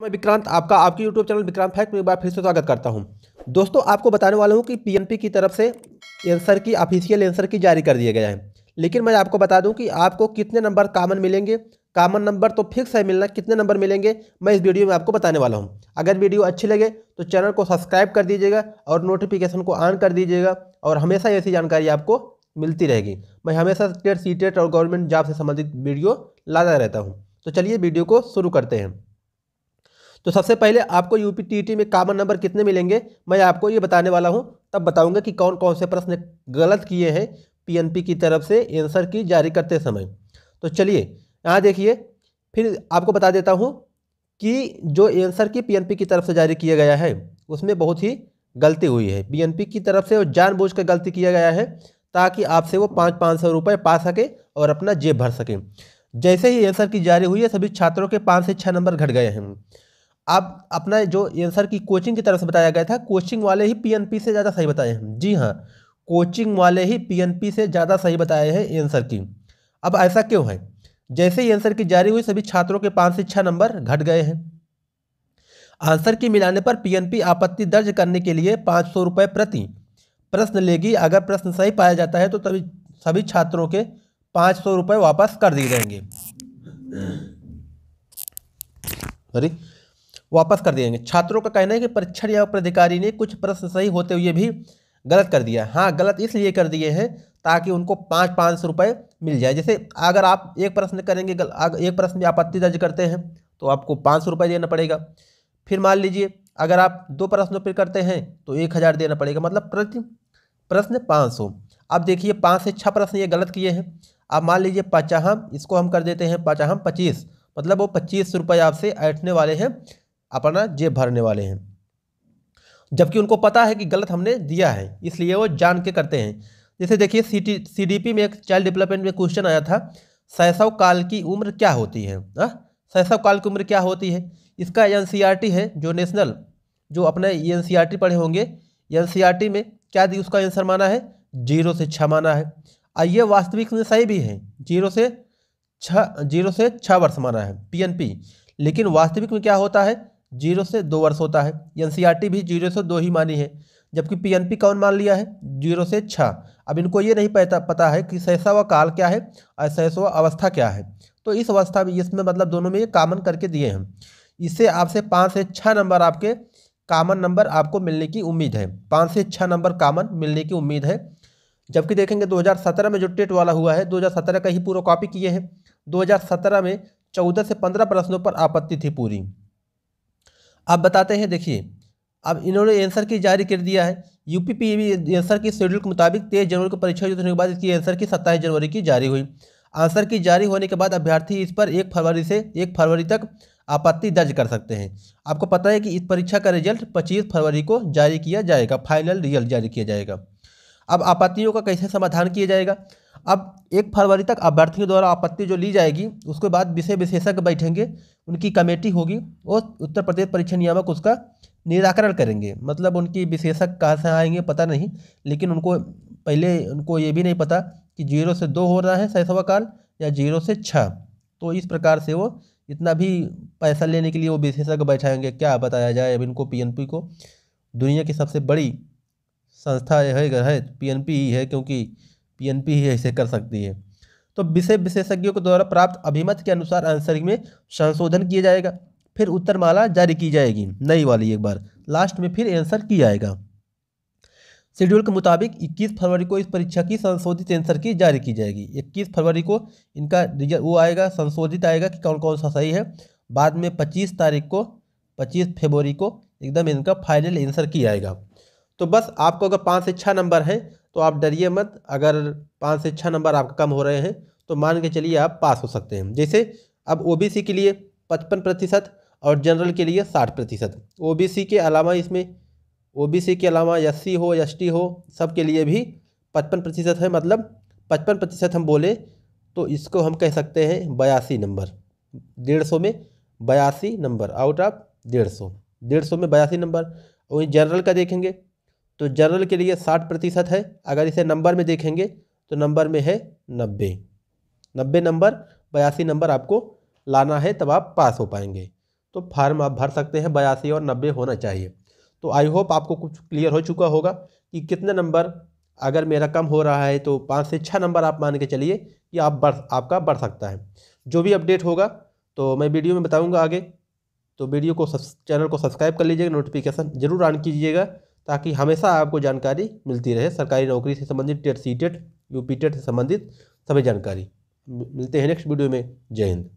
मैं विक्रांत, आपका, आपके यूट्यूब चैनल विक्रांत फैक्ट में एक बार फिर से स्वागत करता हूँ। दोस्तों, आपको बताने वाला हूँ कि पीएनपी की तरफ़ से आंसर की ऑफिशियल आंसर की जारी कर दिया गया है। लेकिन मैं आपको बता दूँ कि आपको कितने नंबर कामन मिलेंगे। कामन नंबर तो फिक्स है मिलना, कितने नंबर मिलेंगे, मैं इस वीडियो में आपको बताने वाला हूँ। अगर वीडियो अच्छी लगे तो चैनल को सब्सक्राइब कर दीजिएगा और नोटिफिकेशन को ऑन कर दीजिएगा और हमेशा ऐसी जानकारी आपको मिलती रहेगी। मैं हमेशा टेट सी टेट और गवर्नमेंट जॉब से संबंधित वीडियो लाता रहता हूँ। तो चलिए वीडियो को शुरू करते हैं। तो सबसे पहले आपको यूपी टी में कॉमन नंबर कितने मिलेंगे? मैं आपको ये बताने वाला हूँ, तब बताऊँगा कि कौन कौन से प्रश्न गलत किए हैं पीएनपी की तरफ़ से आंसर की जारी करते समय। तो चलिए, यहाँ देखिए, फिर आपको बता देता हूँ कि जो आंसर की पीएनपी की तरफ़ से जारी किया गया है, उसमें बहुत ही गलती हुई है। पीएनपी की तरफ़ से वो जानबूझ कर गलती किया गया है, ताकि आपसे वो पाँच पाँच सौ रुपये पा सके और अपना जेब भर सके। जैसे ही आंसर की जारी हुई है, सभी छात्रों के पाँच से छः नंबर घट गए हैं। आप अपना जो आंसर की कोचिंग की तरफ़ से बताया गया था कोचिंग वाले ही पीएनपी से ज़्यादा सही बताए हैं। जी हाँ कोचिंग वाले ही पीएनपी से ज़्यादा सही बताए हैं आंसर की। अब ऐसा क्यों है? जैसे ही आंसर की जारी हुई, सभी छात्रों के पाँच से छः नंबर घट गए हैं। आंसर की मिलाने पर पीएनपी आपत्ति दर्ज करने के लिए पाँच प्रति प्रश्न लेगी। अगर प्रश्न सही पाया जाता है तो तभी सभी छात्रों के पाँच सौ रुपये वापस कर दिए जाएँगे। सॉरी वापस कर देंगे छात्रों का कहना है कि परीक्षण या प्राधिकारी ने कुछ प्रश्न सही होते हुए भी गलत कर दिया हाँ। गलत इसलिए कर दिए हैं ताकि उनको पाँच पाँच सौ रुपये मिल जाए। जैसे अगर आप एक प्रश्न करेंगे एक प्रश्न में आपत्ति दर्ज करते हैं तो आपको पाँच सौ रुपये देना पड़ेगा। फिर मान लीजिए, अगर आप दो प्रश्नों पर करते हैं तो एक हज़ार देना पड़ेगा। मतलब प्रति प्रश्न पाँच सौ। अब देखिए, पाँच से छः प्रश्न ये गलत किए हैं। अब मान लीजिए पचाहम, इसको हम कर देते हैं पचाहम पच्चीस। मतलब वो पच्चीस रुपये आपसे ऐठने वाले हैं। अपना जेब भरने वाले हैं। जबकि उनको पता है कि गलत हमने दिया है, इसलिए वो जान के करते हैं। जैसे देखिए सी टी में एक चाइल्ड डेवलपमेंट में क्वेश्चन आया था शैशव काल की उम्र क्या होती है? हाँ? शैशव काल की उम्र क्या होती है? इसका एन e है, जो नेशनल जो अपने एन e पढ़े होंगे। एन में क्या दी, उसका आंसर माना है? ज़ीरो से छः माना है। आइए वास्तविक में सही भी है, ज़ीरो से छः ज़ीरो से छः वर्ष माना है पीएनपी लेकिन वास्तविक में क्या होता है? ज़ीरो से दो वर्ष होता है। एन भी ज़ीरो से दो ही मानी है, जबकि पीएनपी कौन मान लिया है? ज़ीरो से छः अब इनको ये नहीं पता पता है कि सहसा काल क्या है और सहसवा अवस्था क्या है। तो इस अवस्था में, इसमें मतलब दोनों में ये कामन करके दिए हैं। इससे आपसे पाँच से छः नंबर आपके कामन नंबर आपको मिलने की उम्मीद है। पाँच से छः नंबर कामन मिलने की उम्मीद है। जबकि देखेंगे 2017 में जो टेट वाला हुआ है 2017 का ही पूरा कॉपी किए हैं। 2017 में 14 से 15 प्रश्नों पर आपत्ति थी पूरी। अब बताते हैं, देखिए, अब इन्होंने आंसर की जारी कर दिया है। UP P answer key schedule के मुताबिक तेईस जनवरी को परीक्षा होने के बाद इसकी आंसर की सत्ताईस जनवरी की जारी हुई। आंसर की जारी होने के बाद अभ्यर्थी इस पर एक फरवरी से एक फरवरी तक आपत्ति दर्ज कर सकते हैं। आपको पता है कि इस परीक्षा का रिज़ल्ट पच्चीस फरवरी को जारी किया जाएगा फाइनल रिज़ल्ट जारी किया जाएगा। अब आपत्तियों का कैसे समाधान किया जाएगा? अब एक फरवरी तक अभ्यर्थियों द्वारा आपत्ति जो ली जाएगी, उसके बाद विषय विशेषज्ञ बैठेंगे, उनकी कमेटी होगी और उत्तर प्रदेश परीक्षा नियामक उसका निराकरण करेंगे। मतलब उनकी विशेषज्ञ कहाँ से आएँगे पता नहीं, लेकिन उनको पहले उनको ये भी नहीं पता कि ज़ीरो से दो हो रहा है सैसवा काल या ज़ीरो से छः तो इस प्रकार से वो इतना भी पैसा लेने के लिए वो विशेषज्ञ बैठाएँगे। क्या बताया जाए अब इनको पीएनपी को? दुनिया की सबसे बड़ी संस्था है है पीएनपी ही है, क्योंकि पीएनपी ही ऐसे कर सकती है। तो विषय विशेषज्ञों के द्वारा प्राप्त अभिमत के अनुसार आंसर में संशोधन किया जाएगा। फिर उत्तरमाला जारी की जाएगी, नई वाली एक बार। लास्ट में फिर आंसर किया जाएगा। शेड्यूल के मुताबिक 21 फरवरी को इस परीक्षा की संशोधित आंसर की जारी की जाएगी। 21 फरवरी को इनका रिज़ल्ट वो आएगा, संशोधित आएगा कि कौन कौन सा सही है। बाद में 25 तारीख को 25 फरवरी को एकदम इनका फाइनल आंसर किया जाएगा। तो बस आपको अगर पाँच से छः नंबर हैं तो आप डरिए मत। अगर पाँच से छः नंबर आपका कम हो रहे हैं तो मान के चलिए आप पास हो सकते हैं। जैसे अब ओबीसी के लिए पचपन प्रतिशत और जनरल के लिए साठ प्रतिशत। ओबीसी के अलावा इसमें ओबीसी के अलावा एससी हो एसटी हो, सब के लिए भी पचपन प्रतिशत है। मतलब पचपन प्रतिशत हम बोले तो इसको हम कह सकते हैं बयासी नंबर। डेढ़ सौ में बयासी नंबर। आउट ऑफ़ डेढ़ सौ। डेढ़ सौ में बयासी नंबर। वहीं जनरल का देखेंगे। तो जनरल के लिए साठ प्रतिशत है। अगर इसे नंबर में देखेंगे तो नंबर में है नब्बे। नब्बे नंबर बयासी नंबर आपको लाना है, तब आप पास हो पाएँगे। तो फार्म आप भर सकते हैं, बयासी और नब्बे होना चाहिए। तो आई होप आपको कुछ क्लियर हो चुका होगा कि कितने नंबर अगर मेरा कम हो रहा है तो पाँच से छः नंबर आप मान के चलिए कि आप बढ़, आपका बढ़ सकता है। जो भी अपडेट होगा तो मैं वीडियो में बताऊँगा आगे। तो वीडियो को चैनल को सब्सक्राइब कर लीजिएगा नोटिफिकेशन ज़रूर ऑन कीजिएगा। ताकि हमेशा आपको जानकारी मिलती रहे, सरकारी नौकरी से संबंधित, TET CTET U P TET से संबंधित सभी जानकारी। मिलते हैं नेक्स्ट वीडियो में। जय हिंद।